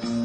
you